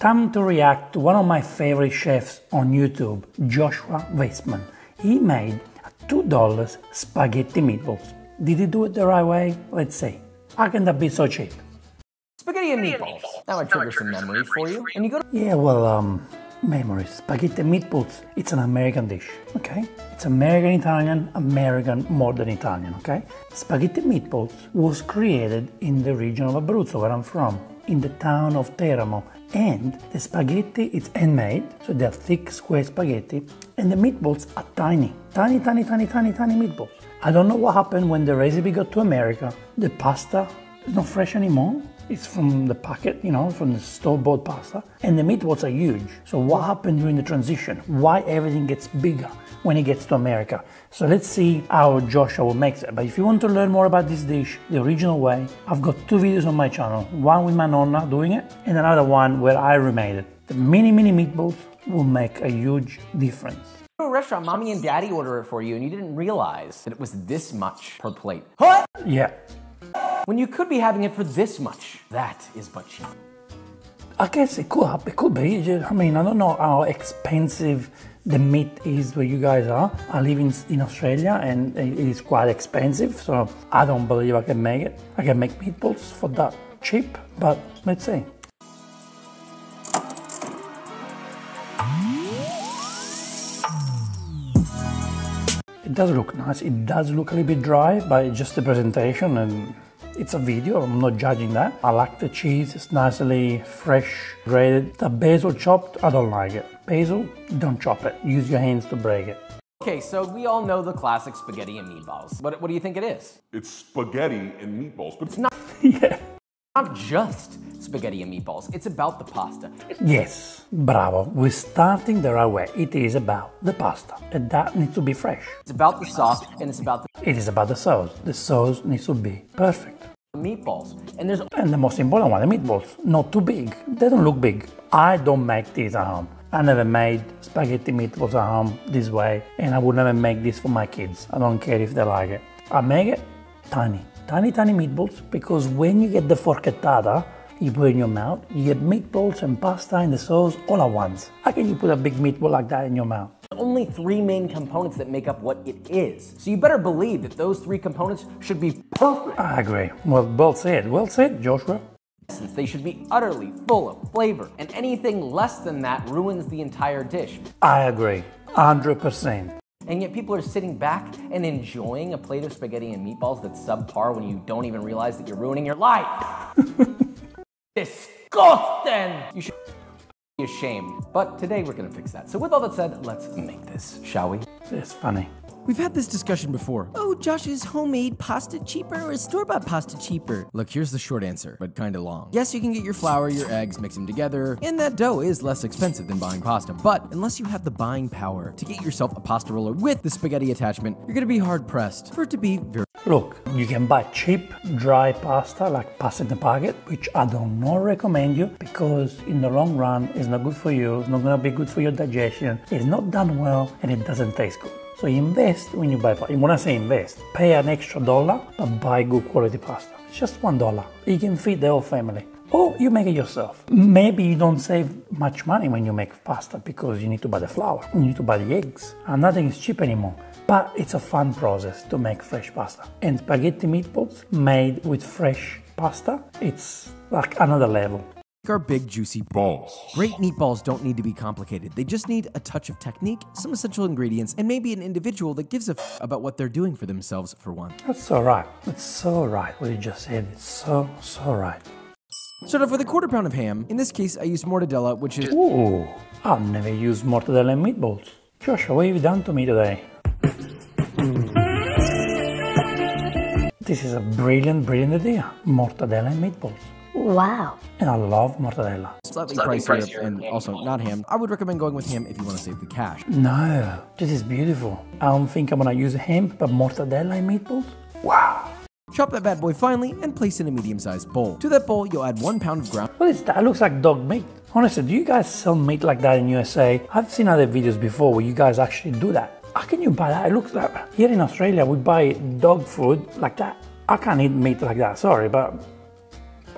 Time to react to one of my favorite chefs on YouTube, Joshua Weissman. He made a $2 spaghetti meatballs. Did he do it the right way? Let's see. How can that be so cheap? Spaghetti and meatballs. That might trigger some memories for you. And you go to Yeah, well, um, memories. Spaghetti meatballs. It's an American dish, okay? It's American Italian, American modern Italian, okay? Spaghetti meatballs was created in the region of Abruzzo, where I'm from, in the town of Teramo. And the spaghetti is handmade, so they're thick, square spaghetti, and the meatballs are tiny, tiny, tiny, tiny, tiny, tiny meatballs. I don't know what happened when the recipe got to America. The pasta is not fresh anymore. It's from the packet, you know, from the store-bought pasta. And the meatballs are huge. So what happened during the transition? Why everything gets bigger when it gets to America? So let's see how Joshua makes it. But if you want to learn more about this dish, the original way, I've got two videos on my channel. One with my nonna doing it, and another one where I remade it. The mini, mini meatballs will make a huge difference. a restaurant, mommy and daddy order it for you, and you didn't realize that it was this much per plate. What? Yeah, When you could be having it for this much. That is but cheap. I guess it could. It could be. I mean, I don't know how expensive the meat is where you guys are. I live in, in Australia and it is quite expensive, so I don't believe I can make it. I can make meatballs for that cheap, but let's see. It does look nice. It does look a little bit dry, but just the presentation and it's a video. I'm not judging that. I like the cheese. It's nicely fresh, grated. The basil chopped, I don't like it. Basil, don't chop it. Use your hands to break it. Okay, so we all know the classic spaghetti and meatballs. What, what do you think it is? It's spaghetti and meatballs, but It's not, yeah. not just spaghetti and meatballs. It's about the pasta. Yes, bravo. We're starting the right way. It is about the pasta, and that needs to be fresh. It's about the sauce, and it's about the. It is about the sauce. The sauce needs to be perfect. Meatballs. And there's And the most important one, the meatballs, not too big. They don't look big. I don't make these at home. I never made spaghetti meatballs at home this way, and I would never make this for my kids. I don't care if they like it. I make it tiny, tiny, tiny meatballs because when you get the forchettata, you put in your mouth, you get meatballs and pasta and the sauce all at once. How can you put a big meatball like that in your mouth? Only three main components that make up what it is. So you better believe that those three components should be perfect. I agree. Well, well said. Well said, Joshua. Since they should be utterly full of flavor, and anything less than that ruins the entire dish. I agree. 100%. And yet people are sitting back and enjoying a plate of spaghetti and meatballs that's subpar when you don't even realize that you're ruining your life. Disgusting! You should be shame. But today we're gonna fix that. So with all that said, let's make this, shall we? It's funny. We've had this discussion before. Oh, Josh, is homemade pasta cheaper or is store bought pasta cheaper? Look, here's the short answer, but kinda long. Yes, you can get your flour, your eggs, mix them together, and that dough is less expensive than buying pasta. But unless you have the buying power to get yourself a pasta roller with the spaghetti attachment, you're gonna be hard pressed for it to be very. Look, you can buy cheap, dry pasta like pasta in the packet, which I do not recommend you because in the long run it's not good for you, it's not gonna be good for your digestion, it's not done well, and it doesn't taste good. So invest when you buy pasta. When I say invest, pay an extra dollar, but buy good quality pasta. It's just one dollar. You can feed the whole family. Or you make it yourself. Maybe you don't save much money when you make pasta because you need to buy the flour, you need to buy the eggs, and nothing is cheap anymore. But it's a fun process to make fresh pasta. And spaghetti meatballs made with fresh pasta, it's like another level. Our big juicy balls. Great meatballs don't need to be complicated. They just need a touch of technique, some essential ingredients, and maybe an individual that gives a f about what they're doing for themselves for one. That's so right. It's so right what you just said. It's so, so right. Start off with a quarter pound of ham. In this case, I used mortadella, which is Ooh, I've never used mortadella and meatballs. Joshua, what have you done to me today? This is a brilliant, brilliant idea. Mortadella and meatballs. Wow. And I love mortadella. slightly, pricier, and also not ham. I would recommend going with ham if you want to save the cash. No, this is beautiful. I don't think I'm gonna use ham, but mortadella and meatballs? Wow. Chop that bad boy finely and place in a medium-sized bowl. To that bowl, you'll add one pound of ground What is that? It looks like dog meat. Honestly, do you guys sell meat like that in USA? I've seen other videos before where you guys actually do that. How can you buy that? It looks like here in Australia we buy dog food like that. I can't eat meat like that, sorry, but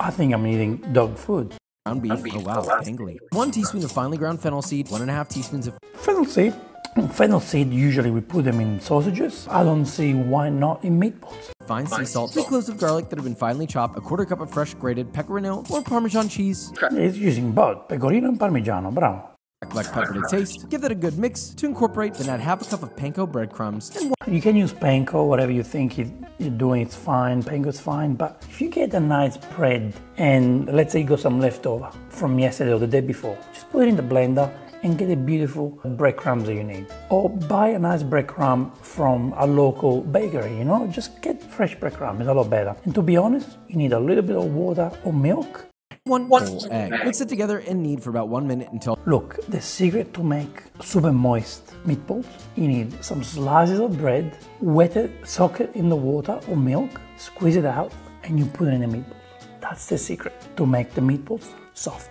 I think I'm eating dog food. Ground beef. Oh wow, angly. One teaspoon of finely ground fennel seed. One and a half teaspoons of Fennel seed. Fennel seed, usually we put them in sausages. I don't see why not in meatballs. fine sea salt, three cloves of garlic that have been finely chopped, a quarter cup of fresh grated pecorino or Parmesan cheese, It's using both pecorino and parmigiano, bravo. Black pepper to taste. Give that a good mix to incorporate. Then add half a cup of panko breadcrumbs You can use panko, whatever you think you- you're doing, it's fine. Panko's fine. But if you get a nice bread and let's say you got some leftover from yesterday or the day before, just put it in the blender and get a beautiful breadcrumbs that you need. Or buy a nice breadcrumb from a local bakery, you know, just get fresh breadcrumb, it's a lot better. And to be honest, you need a little bit of water or milk one whole egg. Mix it together and knead for about one minute until Look, the secret to make super moist meatballs, you need some slices of bread, wet it, soak it in the water or milk, squeeze it out, and you put it in the meatballs. That's the secret to make the meatballs soft.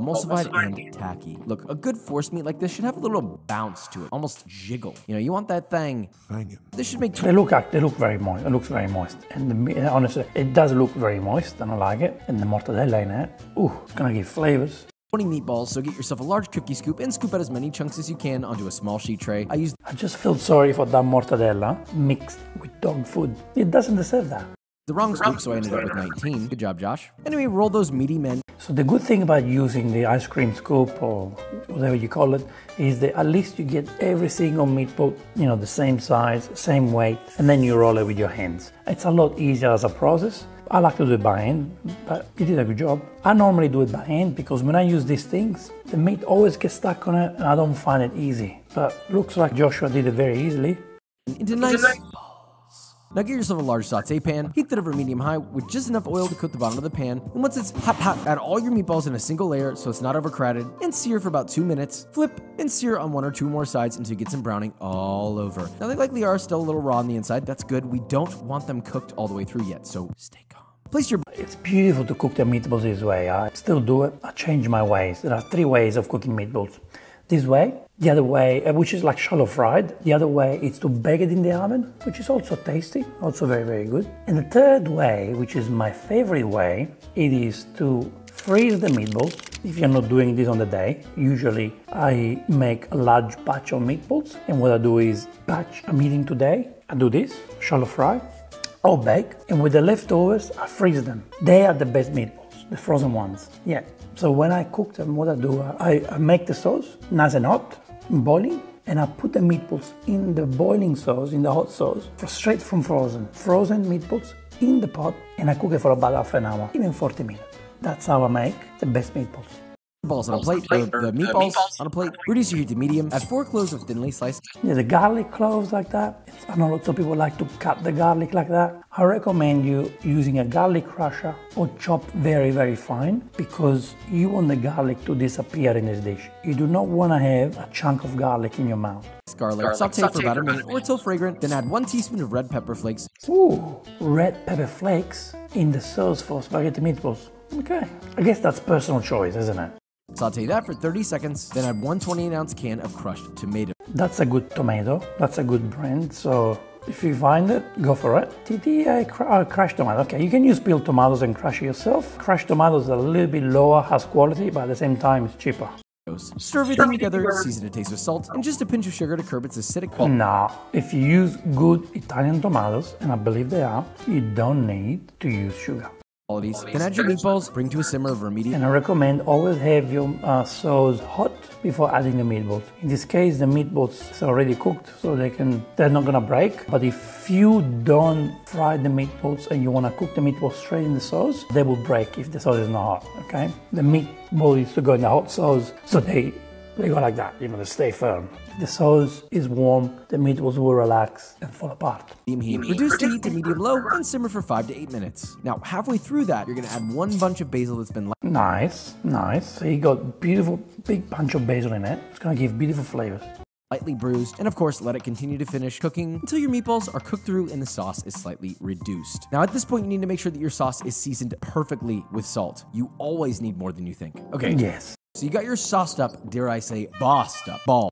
Emulsified and tacky. Look, a good force meat like this should have a little bounce to it, almost jiggle. You know, you want that thing. This should make They look act- they look very moist. It looks very moist, and the, meat- honestly, it does look very moist, and I like it. And the mortadella in it, ooh, it's gonna give flavors. 20 meatballs, so get yourself a large cookie scoop and scoop out as many chunks as you can onto a small sheet tray. I used I just feel sorry for that mortadella mixed with dog food. It doesn't deserve that. The wrong scoop, so I ended up with 19. Good job, Josh. Anyway, roll those meaty men So the good thing about using the ice cream scoop or whatever you call it is that at least you get every single meatball, you know, the same size, same weight, and then you roll it with your hands. It's a lot easier as a process. I like to do it by hand, but you did a good job. I normally do it by hand because when I use these things, the meat always gets stuck on it and I don't find it easy. But looks like Joshua did it very easily. into nice balls. Now get yourself a large saute pan, heat that over medium high with just enough oil to coat the bottom of the pan. And once it's hot, hot, add all your meatballs in a single layer so it's not overcrowded and sear for about two minutes. Flip and sear on one or two more sides until you get some browning all over. Now they likely are still a little raw on the inside. That's good. We don't want them cooked all the way through yet, so stay calm. Place your It's beautiful to cook the meatballs this way. I still do it. I change my ways. There are three ways of cooking meatballs. This way, the other way, uh, which is like shallow fried. The other way is to bake it in the oven, which is also tasty, also very, very good. And the third way, which is my favorite way, it is to freeze the meatballs. If you're not doing this on the day, usually I make a large batch of meatballs. And what I do is batch I'm eating today. I do this, shallow fry, or bake, and with the leftovers, I freeze them. They are the best meatballs, the frozen ones. Yeah. So when I cook them, what I do, I, I make the sauce nice and hot, boiling, and I put the meatballs in the boiling sauce, in the hot sauce, straight from frozen. Frozen meatballs in the pot, and I cook it for about half an hour, even 40 minutes. That's how I make the best meatballs. Balls on a plate, or the meatballs on a plate. Reduce your heat to medium. Add four cloves of thinly sliced Yeah, the garlic cloves like that. It's, I know lots of people like to cut the garlic like that. I recommend you using a garlic crusher or chop very, very fine because you want the garlic to disappear in this dish. You do not want to have a chunk of garlic in your mouth. garlic. Saute for about a minute or until fragrant. Then add one teaspoon of red pepper flakes. Ooh, red pepper flakes in the sauce for spaghetti meatballs. Okay, I guess that's personal choice, isn't it? Saute that for 30 seconds. Then add one 28 ounce can of crushed tomato. That's a good tomato. That's a good brand. So if you find it, go for it. TDI cr- uh, crushed tomato. Okay, you can use peeled tomatoes and crush it yourself. Crushed tomatoes are a little bit lower, has quality, but at the same time, it's cheaper. Stir everything together, season to taste with salt, and just a pinch of sugar to curb its acidic quality. Now, if you use good Italian tomatoes, and I believe they are, you don't need to use sugar. Qualities. Then add your meatballs, bring to a simmer over a medium. And I recommend always have your uh, sauce hot before adding the meatballs. In this case, the meatballs are already cooked, so they can they're not gonna break. But if you don't fry the meatballs and you wanna cook the meatballs straight in the sauce, they will break if the sauce is not hot. Okay, the meatball needs to go in the hot sauce, so they they go like that. You know, they stay firm. If the sauce is warm, the meatballs will relax and fall apart. Medium heat. Reduce the heat to medium low and simmer for five to eight minutes. Now, halfway through that, you're gonna add one bunch of basil that's been Nice, nice. So you got beautiful big bunch of basil in it. It's gonna give beautiful flavors. Lightly bruised, and of course, let it continue to finish cooking until your meatballs are cooked through and the sauce is slightly reduced. Now, at this point, you need to make sure that your sauce is seasoned perfectly with salt. You always need more than you think. Okay, Yes. so you got your sauced up, dare I say, bossed up ball.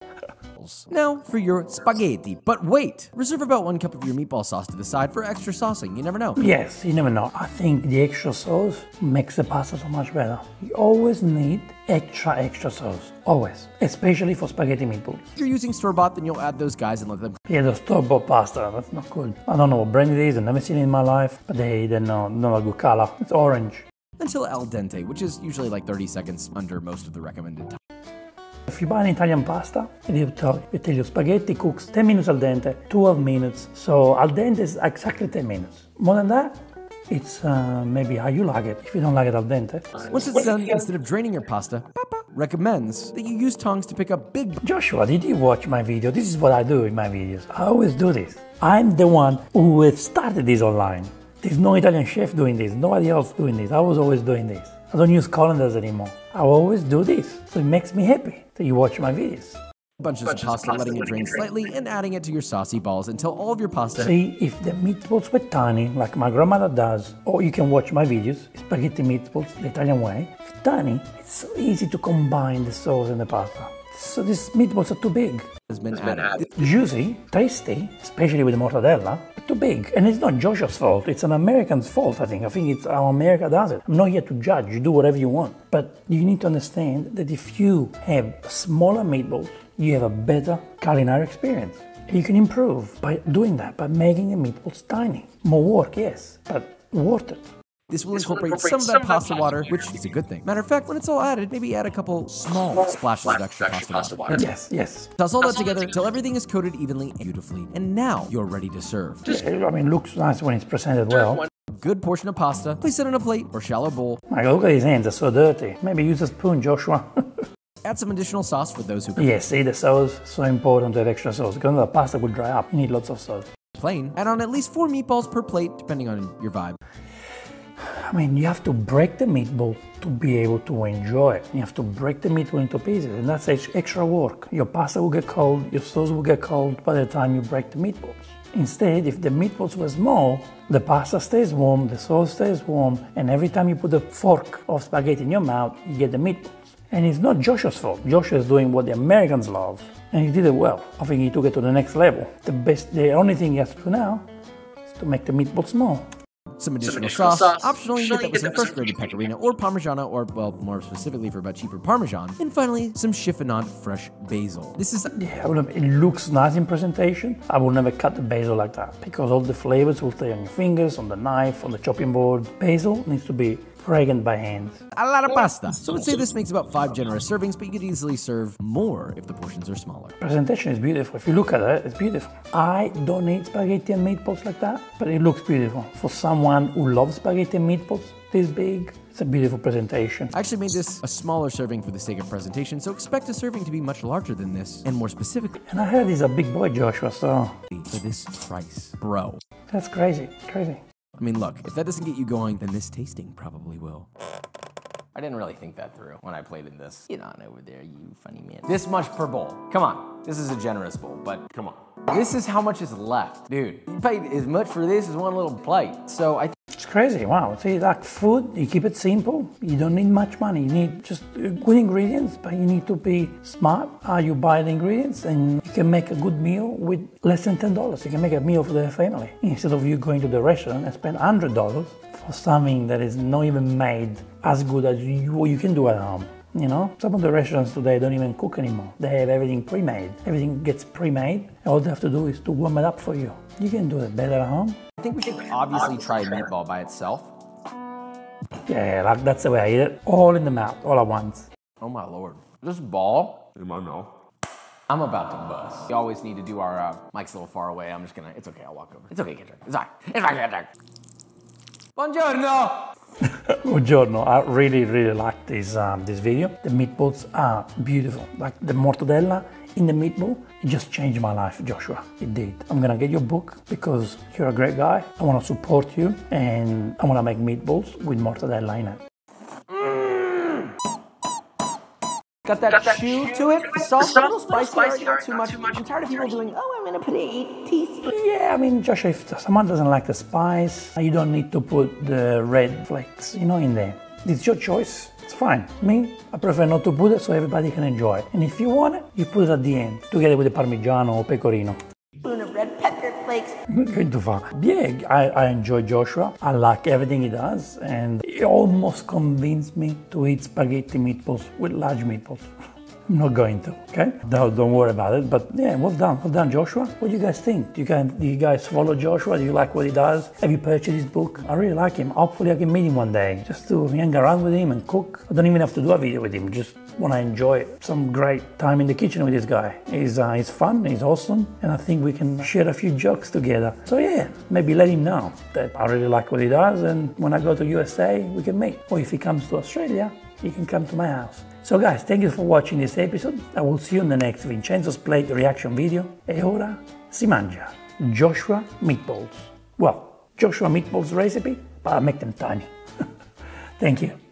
Meatballs. Now for your spaghetti. But wait! Reserve about one cup of your meatball sauce to the side for extra saucing. You never know. Yes, you never know. I think the extra sauce makes the pasta so much better. You always need extra, extra sauce. Always. Especially for spaghetti meatballs. If you're using store bought, then you'll add those guys and let them Yeah, the store-bought pasta, that's not good. I don't know what brand it is, I've never seen it in my life, but they, they're not, not a good color. It's orange. until al dente, which is usually like 30 seconds under most of the recommended time. If you buy an Italian pasta, they tell, they tell you spaghetti cooks 10 minutes al dente, 12 minutes. So al dente is exactly 10 minutes. More than that, it's uh, maybe how you like it. If you don't like it al dente. Once it's done, instead of draining your pasta, Papa recommends that you use tongs to pick up big Joshua, did you watch my video? This is what I do in my videos. I always do this. I'm the one who started this online. There's no Italian chef doing this, nobody else doing this. I was always doing this. I don't use colanders anymore. I always do this. So it makes me happy that you watch my videos. bunches of pasta, letting it drain slightly, and adding it to your saucy balls until all of your pasta See, if the meatballs were tiny, like my grandmother does, or you can watch my videos, spaghetti meatballs the Italian way, if tiny, it's so easy to combine the sauce and the pasta. So these meatballs are too big. has been added. Juicy, tasty, especially with the mortadella, too big. And it's not Joshua's fault, it's an American's fault, I think. I think it's how America does it. I'm not here to judge, you do whatever you want. But you need to understand that if you have smaller meatballs, you have a better culinary experience. And you can improve by doing that, by making the meatballs tiny. More work, yes, but worth it. This will incorporate some of that pasta water, which is a good thing. Matter of fact, when it's all added, maybe add a couple small splashes of extra pasta water. Yes, yes. Toss all that together until everything is coated evenly and beautifully. And now you're ready to serve. Just, I mean, looks nice when it's presented well. A good portion of pasta, place it on a plate or shallow bowl. My God, look at his hands, they're so dirty. Maybe use a spoon, Joshua. Add some additional sauce for those who prefer Yes, see the sauce, so important to have extra sauce. Because the pasta will dry up. You need lots of sauce. plain. Add on at least four meatballs per plate, depending on your vibe. I mean, you have to break the meatball to be able to enjoy it. You have to break the meatball into pieces, and that's extra work. Your pasta will get cold, your sauce will get cold by the time you break the meatballs. Instead, if the meatballs were small, the pasta stays warm, the sauce stays warm, and every time you put a fork of spaghetti in your mouth, you get the meatballs. And it's not Joshua's fault. Joshua is doing what the Americans love, and he did it well. I think he took it to the next level. The best, the only thing he has to do now is to make the meatballs small. Some additional, sauce. Optionally, you get that with some fresh grated pecorino or parmigiano, or, well, more specifically for about cheaper parmesan. And finally, some chiffonade fresh basil. This is Yeah, it looks nice in presentation. I will never cut the basil like that because all the flavors will stay on your fingers, on the knife, on the chopping board. Basil needs to be fragrant by hand. a lot of pasta. So let's say this makes about five generous servings, but you could easily serve more if the portions are smaller. Presentation is beautiful. If you look at it, it's beautiful. I don't eat spaghetti and meatballs like that, but it looks beautiful. For someone who loves spaghetti and meatballs this big, it's a beautiful presentation. I actually made this a smaller serving for the sake of presentation, so expect a serving to be much larger than this, and more specifically, And I heard he's a big boy, Joshua, so for this price. Bro. that's crazy. Crazy. I mean, look, if that doesn't get you going, then this tasting probably will. I didn't really think that through when I played in this. Get on over there, you funny man. This much per bowl. Come on. This is a generous bowl, but Come on. this is how much is left. Dude, you paid as much for this as one little plate. So I crazy. Wow. See, like food, you keep it simple. You don't need much money. You need just uh, good ingredients, but you need to be smart how you buy the ingredients, and you can make a good meal with less than ten dollars. You can make a meal for the family instead of you going to the restaurant and spend hundred dollars for something that is not even made as good as you, what you can do at home. You know, some of the restaurants today don't even cook anymore. They have everything pre-made. Everything gets pre-made. All they have to do is to warm it up for you. You can do it better at home. I think we should obviously try meatball by itself. Yeah, like that's the way I eat it. All in the mouth, all at once. Oh my lord. This ball, In my mouth. I'm about to bust. We always need to do our, uh, Mike's a little far away. I'm just gonna, it's okay, I'll walk over. It's okay, Kendrick. It's all right. It's all right, Kendrick. Buongiorno! Buongiorno. I really, really like this um, this video. The meatballs are beautiful. Like the mortadella in the meatball, it just changed my life, Joshua. It did. I'm gonna get your book because you're a great guy. I wanna support you and I wanna make meatballs with mortadella in it. Got that, chew to it? The sauce a little spicy, not too much. I'm tired of people doing, oh, I'm gonna put eight teaspoons. Yeah, I mean, Joshua, if someone doesn't like the spice, you don't need to put the red flakes, you know, in there. It's your choice. It's fine. Me, I prefer not to put it so everybody can enjoy it. And if you want it, you put it at the end, together with the Parmigiano or Pecorino. Flakes. Going too far. Yeah, I, I enjoy Joshua. I like everything he does, and he almost convinced me to eat spaghetti meatballs with large meatballs. I'm not going to, okay? No, don't worry about it. But yeah, well done, well done, Joshua. What do you guys think? Do you guys, do you guys follow Joshua? Do you like what he does? Have you purchased his book? I really like him. Hopefully, I can meet him one day just to hang around with him and cook. I don't even have to do a video with him. Just want to enjoy some great time in the kitchen with this guy. He's uh, he's fun. He's awesome, and I think we can share a few jokes together. So yeah, maybe let him know that I really like what he does, and when I go to USA, we can meet. Or if he comes to Australia, he can come to my house. So guys, thank you for watching this episode. I will see you in the next Vincenzo's Plate reaction video. E ora si mangia Joshua meatballs. Well, Joshua meatballs recipe, but I make them tiny. thank you.